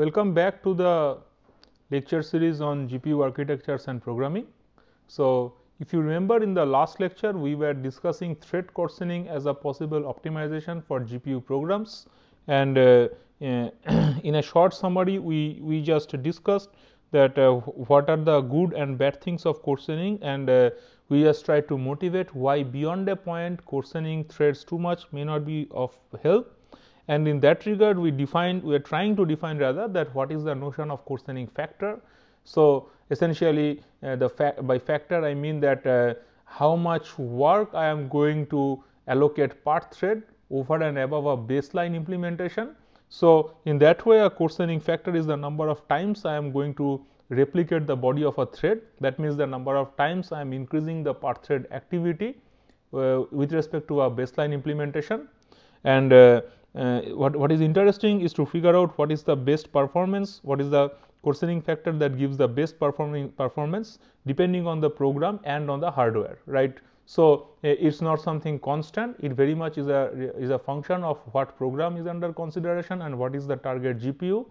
Welcome back to the lecture series on GPU architectures and programming. So, if you remember in the last lecture we were discussing thread coarsening as a possible optimization for GPU programs. And uh, in a short summary we, we just discussed that uh, what are the good and bad things of coarsening and uh, we just try to motivate why beyond a point coarsening threads too much may not be of help and in that regard we define we are trying to define rather that what is the notion of coarsening factor. So, essentially uh, the fa by factor I mean that uh, how much work I am going to allocate per thread over and above a baseline implementation. So, in that way a coarsening factor is the number of times I am going to replicate the body of a thread. That means the number of times I am increasing the per thread activity uh, with respect to a baseline implementation. And uh, uh, what, what is interesting is to figure out what is the best performance, what is the coarsening factor that gives the best performing performance depending on the program and on the hardware right. So, it is not something constant it very much is a is a function of what program is under consideration and what is the target GPU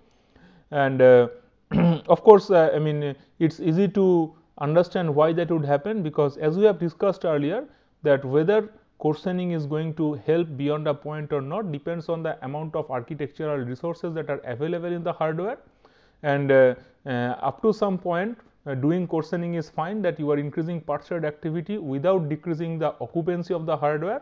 and uh, of course, uh, I mean it is easy to understand why that would happen because as we have discussed earlier that whether coarsening is going to help beyond a point or not depends on the amount of architectural resources that are available in the hardware and uh, uh, up to some point uh, doing coarsening is fine that you are increasing thread activity without decreasing the occupancy of the hardware.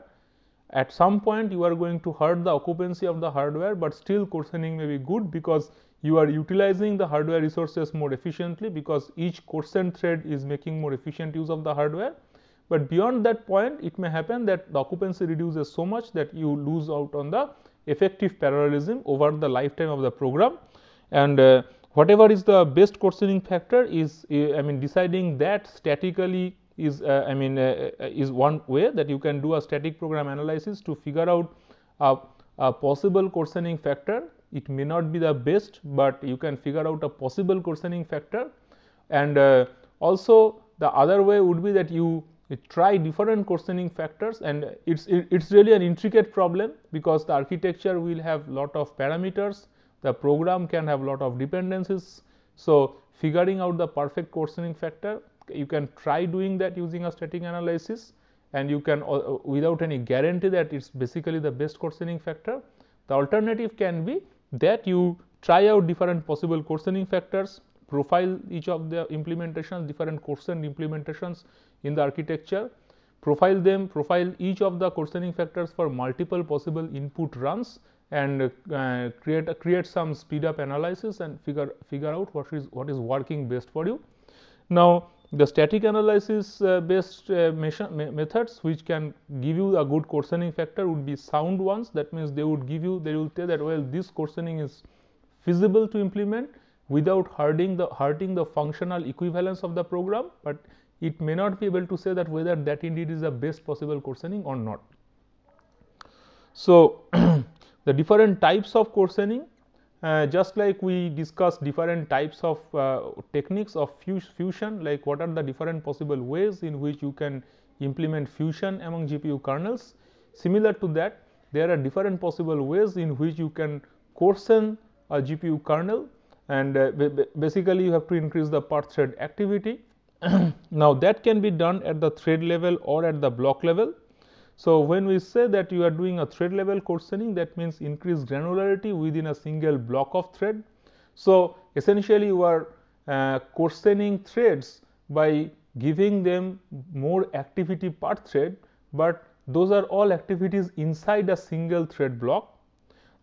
At some point you are going to hurt the occupancy of the hardware, but still coarsening may be good because you are utilizing the hardware resources more efficiently because each coarsened thread is making more efficient use of the hardware. But beyond that point it may happen that the occupancy reduces so much that you lose out on the effective parallelism over the lifetime of the program and uh, whatever is the best coarsening factor is uh, I mean deciding that statically is uh, I mean uh, uh, is one way that you can do a static program analysis to figure out a, a possible coarsening factor. It may not be the best, but you can figure out a possible coarsening factor and uh, also the other way would be that you try different coarsening factors and it's it, it's really an intricate problem because the architecture will have lot of parameters the program can have lot of dependencies. So, figuring out the perfect coarsening factor you can try doing that using a static analysis and you can uh, uh without any guarantee that it is basically the best coarsening factor. The alternative can be that you try out different possible coarsening factors, profile each of the implementations, different coarsened implementations in the architecture, profile them, profile each of the coarsening factors for multiple possible input runs and uh, create create some speed up analysis and figure figure out what is what is working best for you. Now, the static analysis uh, based uh, methods which can give you a good coarsening factor would be sound ones that means they would give you they will tell that well this coarsening is feasible to implement without hurting the hurting the functional equivalence of the program, but it may not be able to say that whether that indeed is the best possible coarsening or not. So, the different types of coarsening uh, just like we discussed different types of uh, techniques of fusion like what are the different possible ways in which you can implement fusion among GPU kernels. Similar to that there are different possible ways in which you can coarsen a GPU kernel and uh, basically you have to increase the per thread activity. now that can be done at the thread level or at the block level so, when we say that you are doing a thread level coarsening that means increased granularity within a single block of thread. So, essentially you are uh, coarsening threads by giving them more activity per thread, but those are all activities inside a single thread block.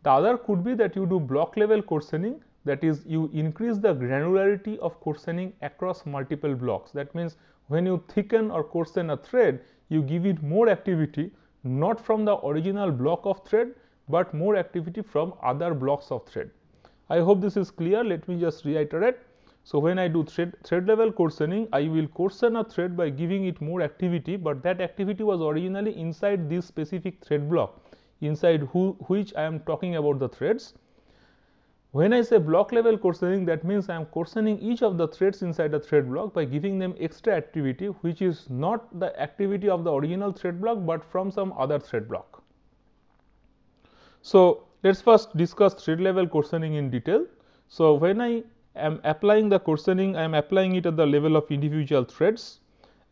The other could be that you do block level coarsening that is you increase the granularity of coarsening across multiple blocks. That means, when you thicken or coarsen a thread you give it more activity not from the original block of thread, but more activity from other blocks of thread. I hope this is clear. Let me just reiterate. So, when I do thread, thread level coarsening, I will coarsen a thread by giving it more activity, but that activity was originally inside this specific thread block inside who, which I am talking about the threads. When I say block level coarsening that means I am coarsening each of the threads inside the thread block by giving them extra activity which is not the activity of the original thread block, but from some other thread block. So, let us first discuss thread level coarsening in detail. So, when I am applying the coarsening, I am applying it at the level of individual threads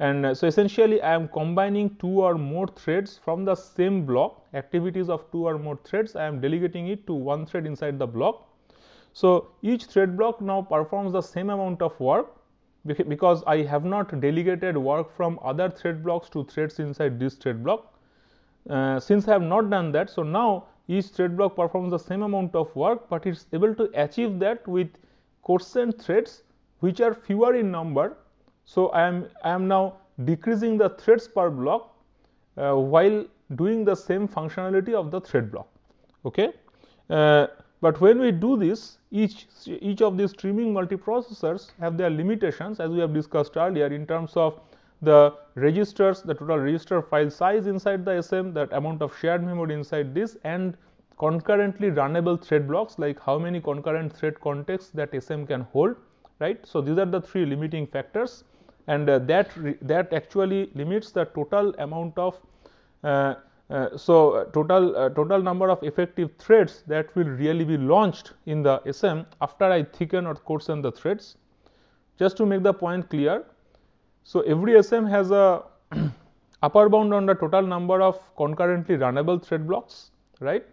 and uh, so essentially I am combining two or more threads from the same block activities of two or more threads I am delegating it to one thread inside the block. So, each thread block now performs the same amount of work because I have not delegated work from other thread blocks to threads inside this thread block. Uh, since I have not done that, so now each thread block performs the same amount of work, but it is able to achieve that with coarsened threads which are fewer in number. So, I am I am now decreasing the threads per block uh, while doing the same functionality of the thread block. Okay. Uh, but when we do this, each, each of these streaming multiprocessors have their limitations as we have discussed earlier in terms of the registers, the total register file size inside the SM, that amount of shared memory inside this and concurrently runnable thread blocks like how many concurrent thread contexts that SM can hold, right. So, these are the three limiting factors and uh, that that actually limits the total amount of uh, so, uh, total uh, total number of effective threads that will really be launched in the SM after I thicken or coarsen the threads. Just to make the point clear, so every SM has a upper bound on the total number of concurrently runnable thread blocks, right.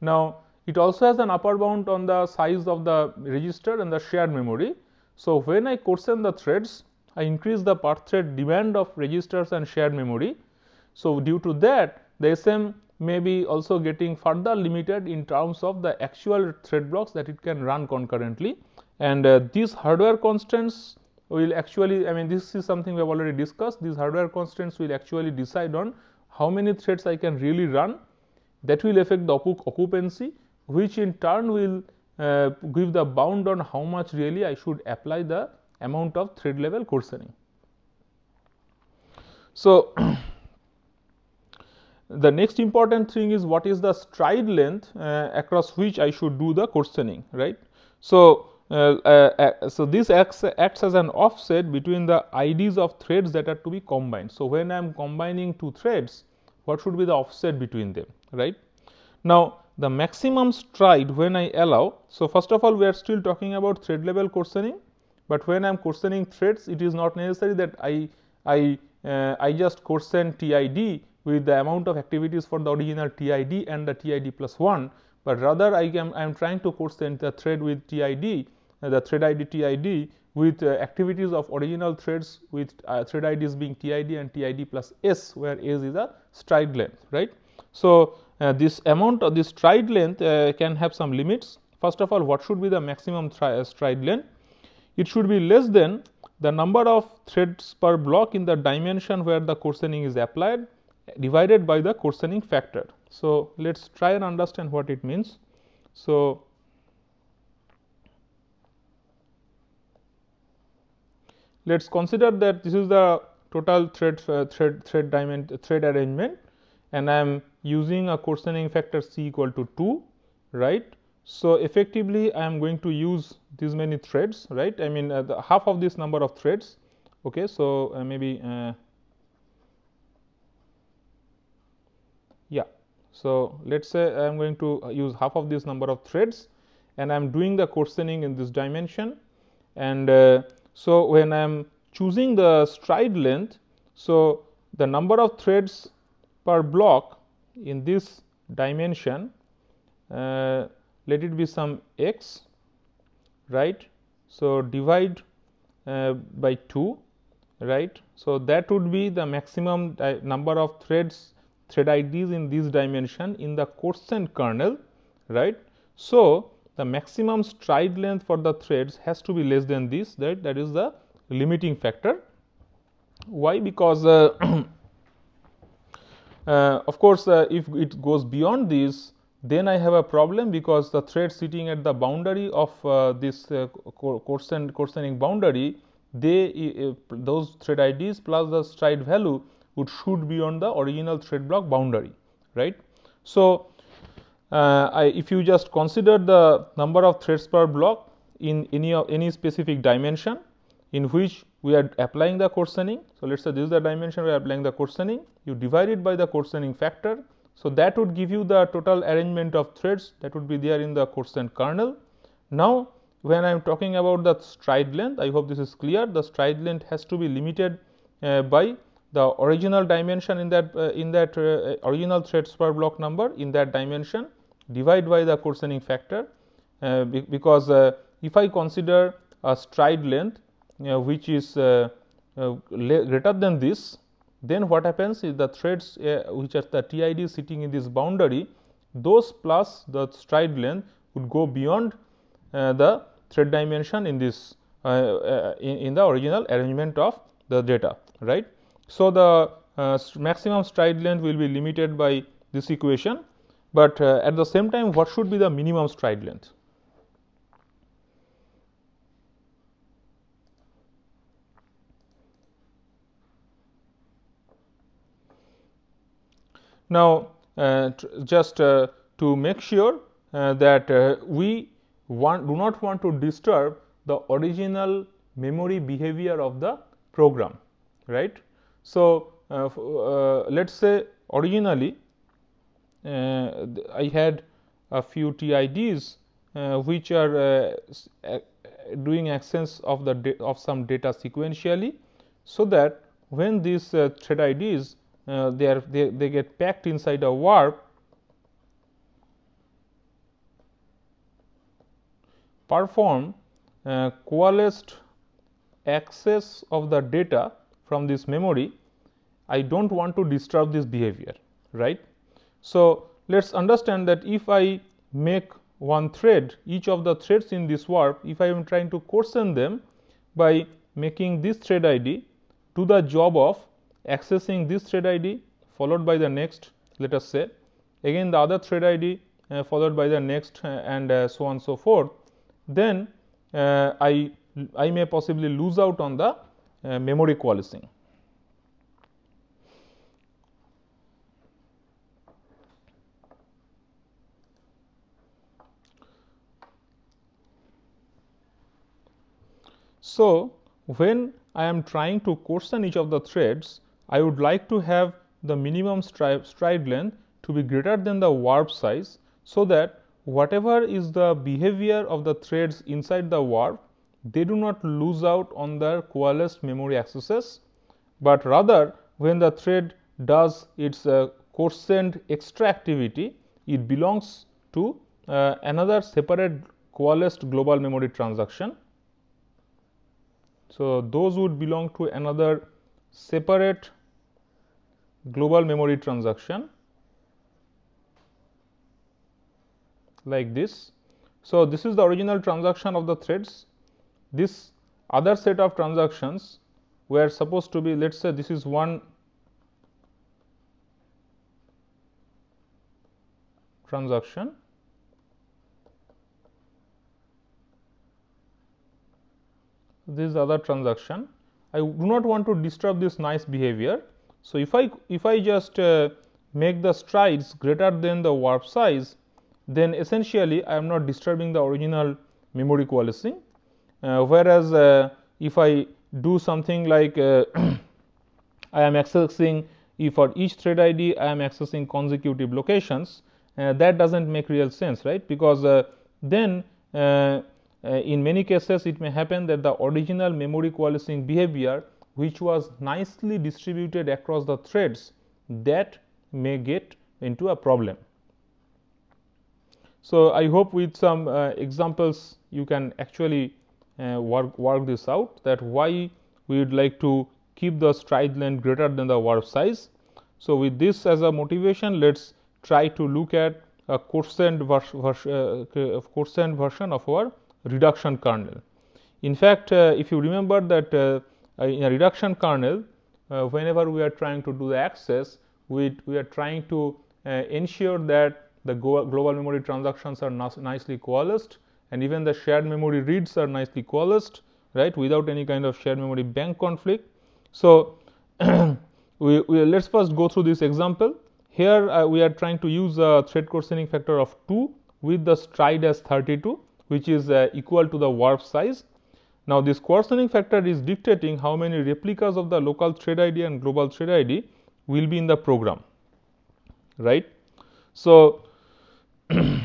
Now, it also has an upper bound on the size of the register and the shared memory. So, when I coarsen the threads, I increase the per thread demand of registers and shared memory. So, due to that the SM may be also getting further limited in terms of the actual thread blocks that it can run concurrently. And uh, these hardware constraints will actually I mean this is something we have already discussed. These hardware constraints will actually decide on how many threads I can really run. That will affect the occupancy which in turn will uh, give the bound on how much really I should apply the amount of thread level coarsening. So, The next important thing is what is the stride length uh, across which I should do the coarsening, right. So, uh, uh, uh, so this acts, acts as an offset between the IDs of threads that are to be combined. So, when I am combining two threads, what should be the offset between them, right. Now, the maximum stride when I allow, so first of all we are still talking about thread level coarsening, but when I am coarsening threads, it is not necessary that I, I, uh, I just coarsen TID with the amount of activities for the original TID and the TID plus 1, but rather I am, I am trying to coarsen the thread with TID, uh, the thread ID TID with uh, activities of original threads with uh, thread IDs being TID and TID plus S, where S is a stride length, right. So, uh, this amount of this stride length uh, can have some limits. First of all, what should be the maximum uh, stride length? It should be less than the number of threads per block in the dimension where the coarsening is applied divided by the coarsening factor. So, let us try and understand what it means. So, let us consider that this is the total thread uh, thread thread diamond thread arrangement and I am using a coarsening factor c equal to 2 right. So, effectively I am going to use these many threads right I mean uh, half of this number of threads okay. So, uh, maybe yeah. So, let us say I am going to uh, use half of this number of threads and I am doing the coarsening in this dimension and uh, so when I am choosing the stride length. So, the number of threads per block in this dimension uh, let it be some x right. So, divide uh, by 2 right. So, that would be the maximum number of threads thread IDs in this dimension in the coarsened kernel right. So, the maximum stride length for the threads has to be less than this that that is the limiting factor. Why? Because uh, uh, of course, uh, if it goes beyond this then I have a problem because the thread sitting at the boundary of uh, this uh, coarsen, coarsening boundary they uh, those thread IDs plus the stride value would should be on the original thread block boundary right. So, uh, I, if you just consider the number of threads per block in any of any specific dimension in which we are applying the coarsening. So, let us say this is the dimension we are applying the coarsening, you divide it by the coarsening factor. So, that would give you the total arrangement of threads that would be there in the coarsened kernel. Now, when I am talking about the stride length, I hope this is clear. The stride length has to be limited uh, by the original dimension in that uh, in that uh, original threads per block number in that dimension divide by the coarsening factor uh, be because uh, if I consider a stride length uh, which is greater than this then what happens is the threads which are the TID sitting in this boundary those plus the stride length would go beyond the thread dimension in this in, in the original arrangement of the data right. So, the uh, maximum stride length will be limited by this equation, but uh, at the same time what should be the minimum stride length? Now, uh, just uh, to make sure uh, that uh, we want do not want to disturb the original memory behavior of the program right so, uh, uh, let us say originally uh, I had a few TIDs which are doing access of the of some data sequentially. So, that when these thread IDs they are they, they get packed inside a warp perform uh, coalesced access of the data from this memory, I do not want to disturb this behavior right. So, let us understand that if I make one thread each of the threads in this warp if I am trying to coarsen them by making this thread ID to the job of accessing this thread ID followed by the next let us say again the other thread ID uh, followed by the next uh, and uh, so on so forth then uh, I I may possibly lose out on the uh, memory coalescing. So, when I am trying to coarsen each of the threads, I would like to have the minimum stride length to be greater than the warp size. So, that whatever is the behavior of the threads inside the warp they do not lose out on their coalesced memory accesses, but rather when the thread does its uh, coarsened extra activity, it belongs to uh, another separate coalesced global memory transaction. So, those would belong to another separate global memory transaction like this. So, this is the original transaction of the threads this other set of transactions were supposed to be let us say this is one transaction. This other transaction. I do not want to disturb this nice behavior. So, if I if I just uh, make the strides greater than the warp size then essentially I am not disturbing the original memory coalescing whereas, uh, if I do something like uh, I am accessing if for each thread ID I am accessing consecutive locations that does not make real sense right because then in many cases it may happen that the original memory coalescing behavior which was nicely distributed across the threads that may get into a problem. So, I hope with some uh, examples you can actually uh, work, work this out that why we would like to keep the stride length greater than the warp size. So, with this as a motivation let us try to look at a coarsened, vers vers uh, version of our reduction kernel. In fact, uh, if you remember that uh, in a reduction kernel uh, whenever we are trying to do the access we, we are trying to uh, ensure that the global memory transactions are nicely coalesced and even the shared memory reads are nicely coalesced right without any kind of shared memory bank conflict. So, we, we let us first go through this example here uh, we are trying to use a thread coarsening factor of 2 with the stride as 32 which is uh, equal to the warp size. Now, this coarsening factor is dictating how many replicas of the local thread ID and global thread ID will be in the program right. So, I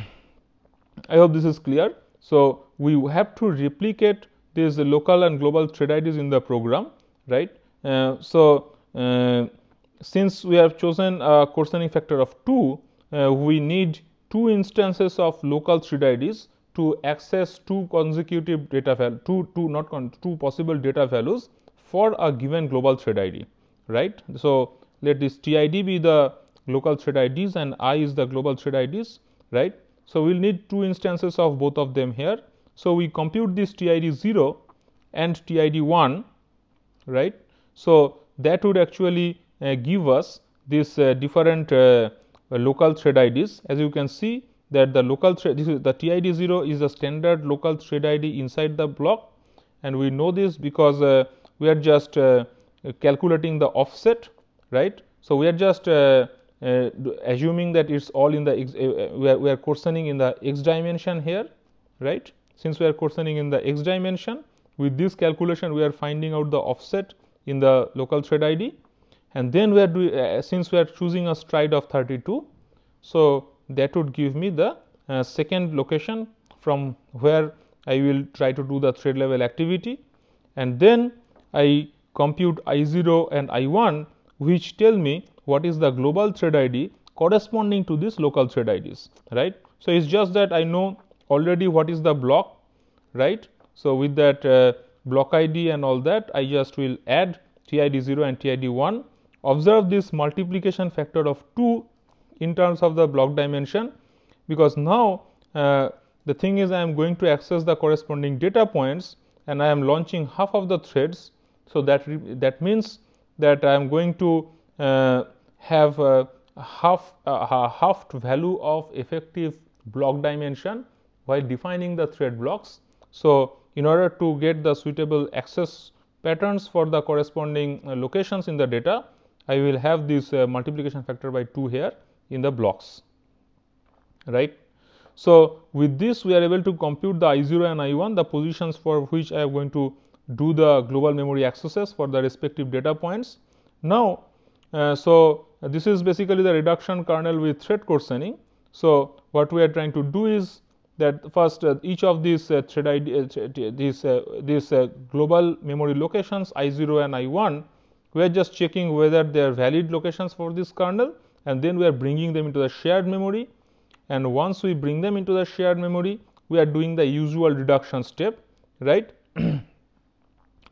hope this is clear. So, we have to replicate these local and global thread IDs in the program, right. Uh, so, uh, since we have chosen a coarsening factor of 2, uh, we need two instances of local thread IDs to access two consecutive data value, two, two not two possible data values for a given global thread ID, right. So, let this TID be the local thread IDs and I is the global thread IDs, right. So, we will need two instances of both of them here. So, we compute this TID 0 and TID 1, right. So, that would actually uh, give us this uh, different uh, local thread IDs. As you can see that the local thread, this is the TID 0 is the standard local thread ID inside the block and we know this because uh, we are just uh, calculating the offset, right. So, we are just uh, assuming that it is all in the x, we are, we are coarsening in the x dimension here, right. Since we are coarsening in the x dimension, with this calculation we are finding out the offset in the local thread ID and then we are doing uh, since we are choosing a stride of 32. So, that would give me the uh, second location from where I will try to do the thread level activity and then I compute I 0 and I 1 which tell me what is the global thread ID corresponding to this local thread IDs right. So, it is just that I know already what is the block right. So, with that uh, block ID and all that I just will add TID 0 and TID 1 observe this multiplication factor of 2 in terms of the block dimension because now uh, the thing is I am going to access the corresponding data points and I am launching half of the threads. So, that that means that I am going to uh, have a half a half value of effective block dimension while defining the thread blocks. So, in order to get the suitable access patterns for the corresponding uh, locations in the data, I will have this uh, multiplication factor by 2 here in the blocks right. So, with this we are able to compute the I 0 and I 1 the positions for which I am going to do the global memory accesses for the respective data points. Now, so this is basically the reduction kernel with thread coarsening. So, what we are trying to do is that first uh, each of these uh, thread ID, uh, these, uh, these uh, global memory locations I 0 and I 1 we are just checking whether they are valid locations for this kernel and then we are bringing them into the shared memory and once we bring them into the shared memory we are doing the usual reduction step right.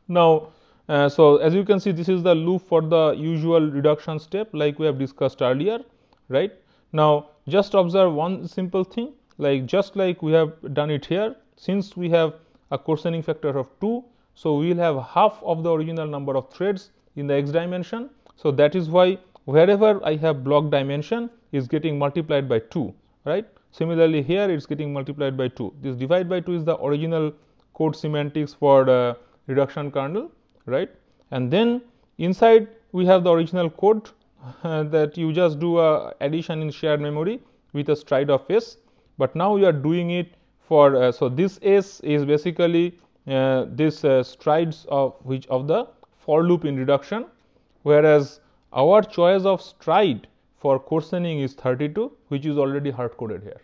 now, uh, so as you can see this is the loop for the usual reduction step like we have discussed earlier right. Now, just observe one simple thing like just like we have done it here since we have a coarsening factor of 2. So, we will have half of the original number of threads in the x dimension. So, that is why wherever I have block dimension is getting multiplied by 2 right. Similarly, here it is getting multiplied by 2 this divide by 2 is the original code semantics for the reduction kernel right? And then inside we have the original code uh, that you just do a addition in shared memory with a stride of s, but now you are doing it for uh, so this s is basically uh, this uh, strides of which of the for loop in reduction, whereas our choice of stride for coarsening is 32 which is already hard coded here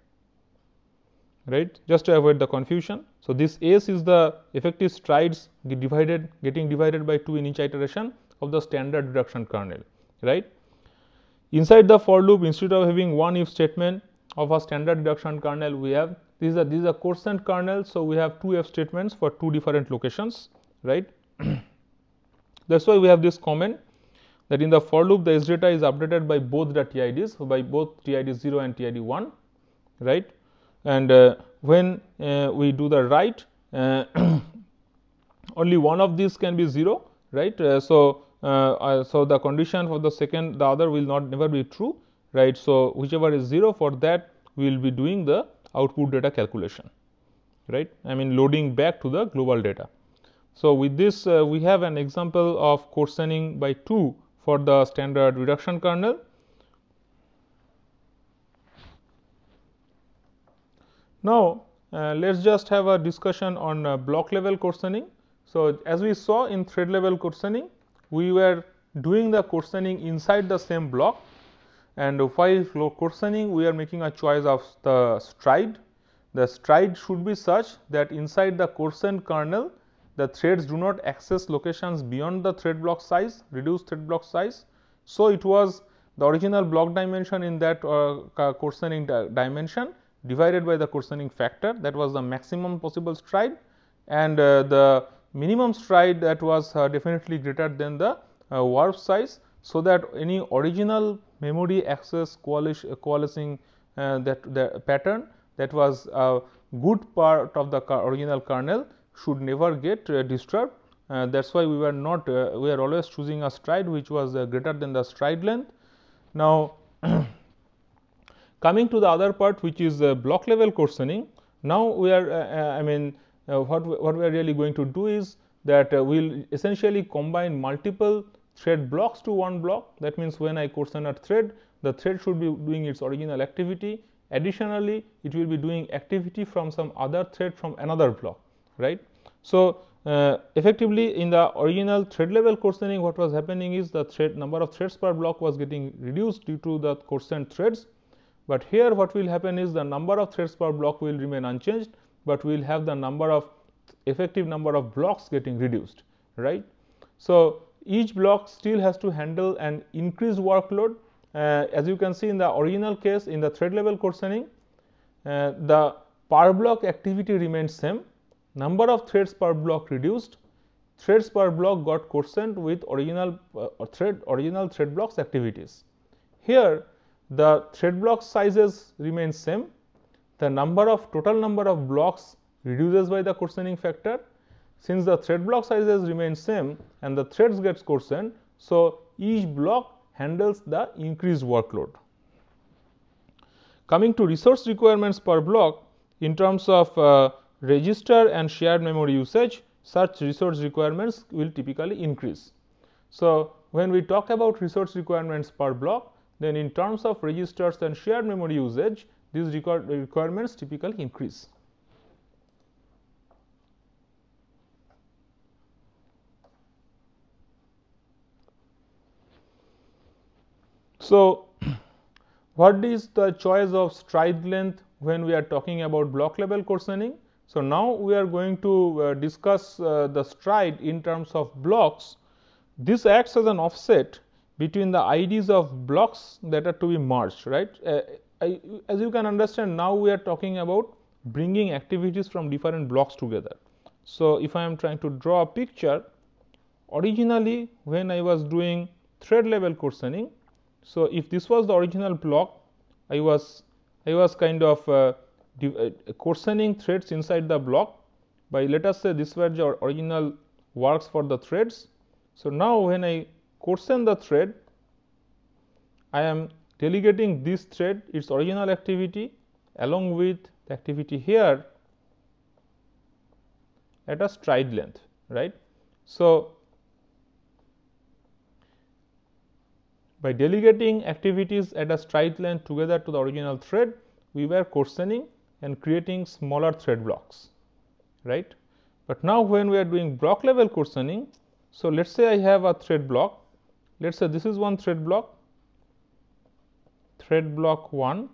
right just to avoid the confusion. So, this s is the effective strides divided getting divided by 2 in each iteration of the standard reduction kernel right. Inside the for loop instead of having one if statement of a standard reduction kernel we have these are a this is a kernel. So, we have two if statements for two different locations right. That is why we have this comment that in the for loop the S data is updated by both the TIDs by both TID 0 and TID 1 right and uh, when uh, we do the write uh, only one of these can be 0 right. So, so the condition for the second the other will not never be true right. So, whichever is 0 for that we will be doing the output data calculation right I mean loading back to the global data. So, with this uh, we have an example of coarsening by 2 for the standard reduction kernel. Now, uh, let us just have a discussion on uh, block level coarsening. So, as we saw in thread level coarsening, we were doing the coarsening inside the same block and while coarsening we are making a choice of the stride the stride should be such that inside the coarsened kernel the threads do not access locations beyond the thread block size reduced thread block size. So, it was the original block dimension in that uh, coarsening di dimension divided by the coarsening factor that was the maximum possible stride and uh, the minimum stride that was uh, definitely greater than the uh, warp size. So, that any original memory access coalescing uh, that the pattern that was a good part of the original kernel should never get uh, disturbed. Uh, that is why we were not uh, we are always choosing a stride which was greater than the stride length. Now, coming to the other part which is uh, block level coarsening. Now, we are uh, uh, I mean what, what we are really going to do is that we will essentially combine multiple thread blocks to one block that means when I coarsen a thread the thread should be doing its original activity additionally it will be doing activity from some other thread from another block right. So, uh, effectively in the original thread level coarsening what was happening is the thread number of threads per block was getting reduced due to the coarsened threads, but here what will happen is the number of threads per block will remain unchanged, but we will have the number of effective number of blocks getting reduced right. So, each block still has to handle an increased workload uh, as you can see in the original case in the thread level coarsening uh, the per block activity remains same number of threads per block reduced, threads per block got quotient with original uh, thread original thread blocks activities. Here the thread block sizes remain same, the number of total number of blocks reduces by the coarsening factor. Since the thread block sizes remain same and the threads gets coarsened, so each block handles the increased workload. Coming to resource requirements per block in terms of uh, register and shared memory usage, such resource requirements will typically increase. So, when we talk about resource requirements per block, then in terms of registers and shared memory usage, these requirements typically increase. So, what is the choice of stride length when we are talking about block level coarsening? So, now we are going to uh, discuss uh, the stride in terms of blocks. This acts as an offset between the IDs of blocks that are to be merged right. Uh, I, as you can understand now we are talking about bringing activities from different blocks together. So, if I am trying to draw a picture originally when I was doing thread level coarsening. So, if this was the original block I was I was kind of uh, uh, coarsening threads inside the block by let us say this were the original works for the threads. So, now when I coarsen the thread I am delegating this thread its original activity along with the activity here at a stride length right. So, by delegating activities at a stride length together to the original thread we were coarsening and creating smaller thread blocks right. But now when we are doing block level coarsening, so let us say I have a thread block, let us say this is one thread block, thread block 1,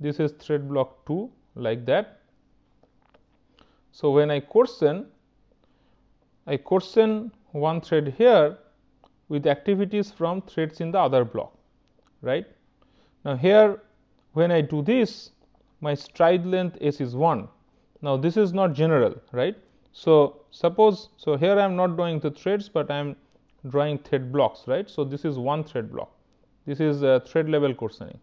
this is thread block 2 like that. So, when I coarsen, I coarsen one thread here with activities from threads in the other block right. Now, here when I do this my stride length s is 1. Now, this is not general right. So, suppose so here I am not doing the threads, but I am drawing thread blocks right. So, this is one thread block this is thread level coarsening.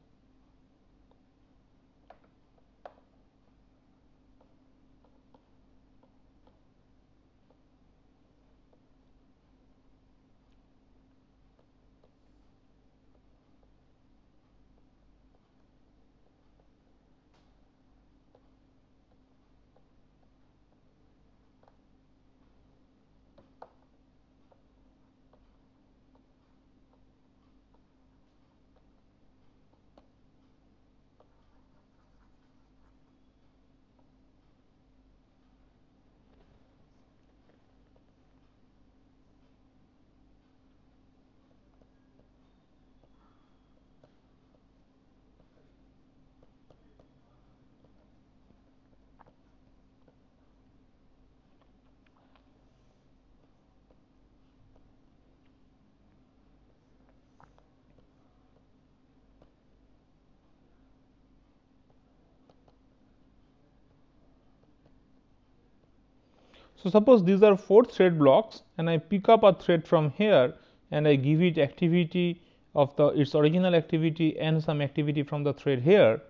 So, suppose these are 4 thread blocks and I pick up a thread from here and I give it activity of the its original activity and some activity from the thread here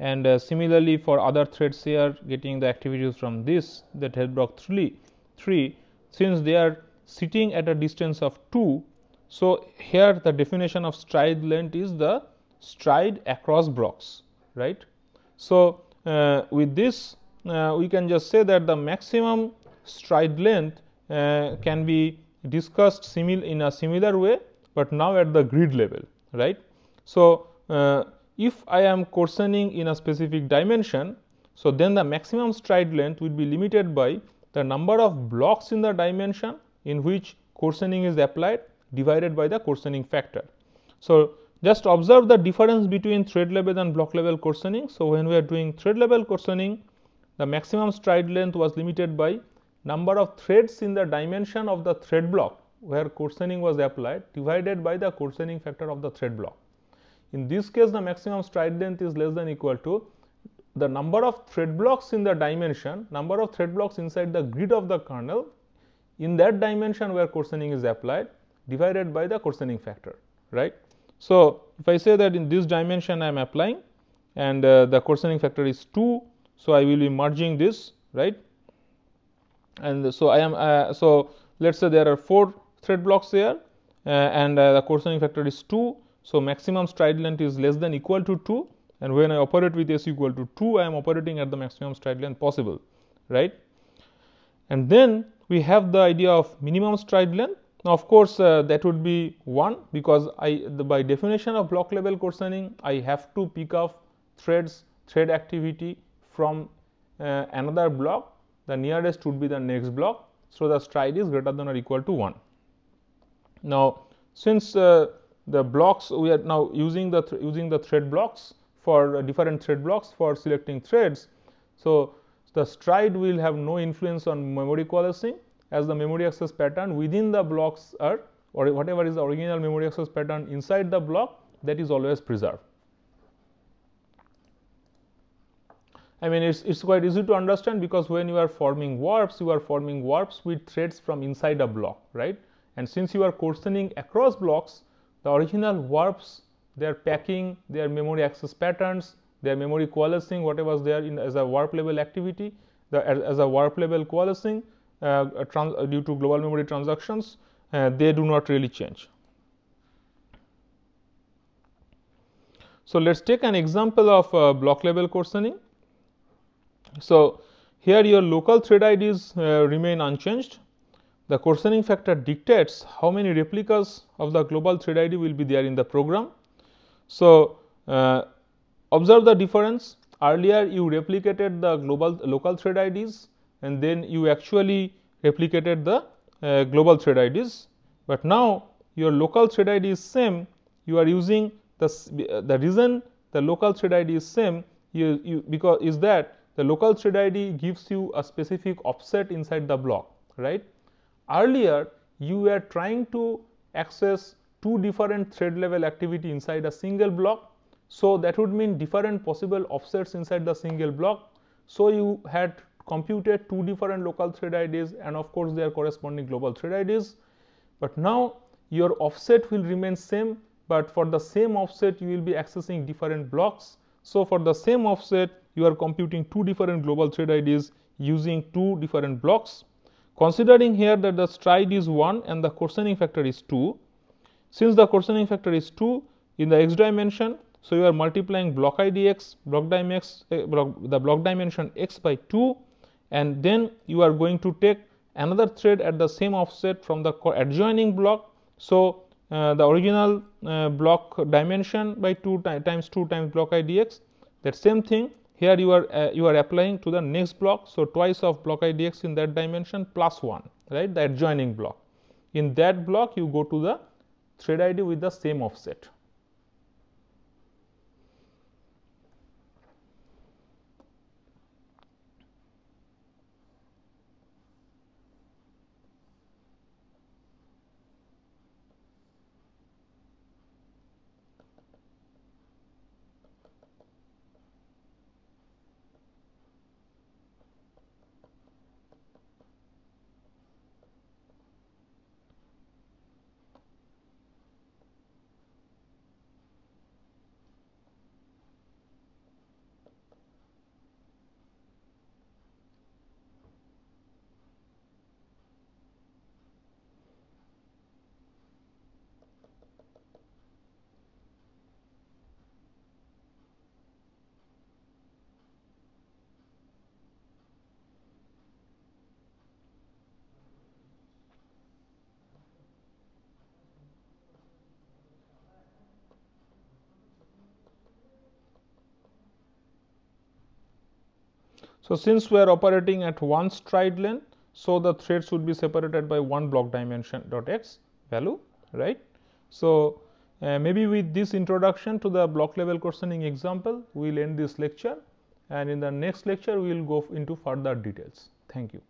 and uh, similarly for other threads here getting the activities from this the thread block 3 3 since they are sitting at a distance of 2. So, here the definition of stride length is the stride across blocks right. So, uh, with this uh, we can just say that the maximum stride length uh, can be discussed simil in a similar way, but now at the grid level right. So, uh, if I am coarsening in a specific dimension, so then the maximum stride length will be limited by the number of blocks in the dimension in which coarsening is applied divided by the coarsening factor. So, just observe the difference between thread level and block level coarsening. So, when we are doing thread level coarsening, the maximum stride length was limited by number of threads in the dimension of the thread block where coarsening was applied divided by the coarsening factor of the thread block. In this case the maximum stride length is less than equal to the number of thread blocks in the dimension, number of thread blocks inside the grid of the kernel in that dimension where coarsening is applied divided by the coarsening factor, right. So, if I say that in this dimension I am applying and uh, the coarsening factor is 2. So, I will be merging this, right. And so, I am uh, so let us say there are 4 thread blocks here uh, and uh, the coarsening factor is 2. So, maximum stride length is less than equal to 2 and when I operate with s equal to 2 I am operating at the maximum stride length possible right. And then we have the idea of minimum stride length. Now, of course, uh, that would be 1 because I the, by definition of block level coarsening I have to pick up threads thread activity from uh, another block the nearest would be the next block. So, the stride is greater than or equal to 1. Now, since uh, the blocks we are now using the using the thread blocks for different thread blocks for selecting threads. So, the stride will have no influence on memory coalescing as the memory access pattern within the blocks are or whatever is the original memory access pattern inside the block that is always preserved. I mean it's it's quite easy to understand because when you are forming warps you are forming warps with threads from inside a block right and since you are coarsening across blocks the original warps their packing their memory access patterns, their memory coalescing whatever is there in as a warp level activity, the, as, a warp level coalescing uh, trans, uh, due to global memory transactions, uh, they do not really change. So, let us take an example of uh, block level coarsening. So, here your local thread IDs uh, remain unchanged. The coarsening factor dictates how many replicas of the global thread ID will be there in the program. So, uh, observe the difference. Earlier you replicated the global local thread IDs and then you actually replicated the uh, global thread IDs, but now your local thread ID is same. You are using the, uh, the reason the local thread ID is same. You, you because is that the local thread ID gives you a specific offset inside the block right Earlier, you were trying to access two different thread level activity inside a single block. So, that would mean different possible offsets inside the single block. So, you had computed two different local thread IDs and of course, their corresponding global thread IDs. But now, your offset will remain same, but for the same offset you will be accessing different blocks. So, for the same offset you are computing two different global thread IDs using two different blocks. Considering here that the stride is 1 and the coarsening factor is 2, since the coarsening factor is 2 in the x dimension, so you are multiplying block ID x, block, x, uh, block, the block dimension x by 2 and then you are going to take another thread at the same offset from the adjoining block. So, uh, the original uh, block dimension by 2 times 2 times block ID x that same thing here you are uh, you are applying to the next block. So, twice of block IDX in that dimension plus 1 right the adjoining block. In that block you go to the thread ID with the same offset. So, since we are operating at one stride length, so the threads would be separated by one block dimension dot x value, right. So, uh, maybe with this introduction to the block level coarsening example, we will end this lecture and in the next lecture we will go into further details. Thank you.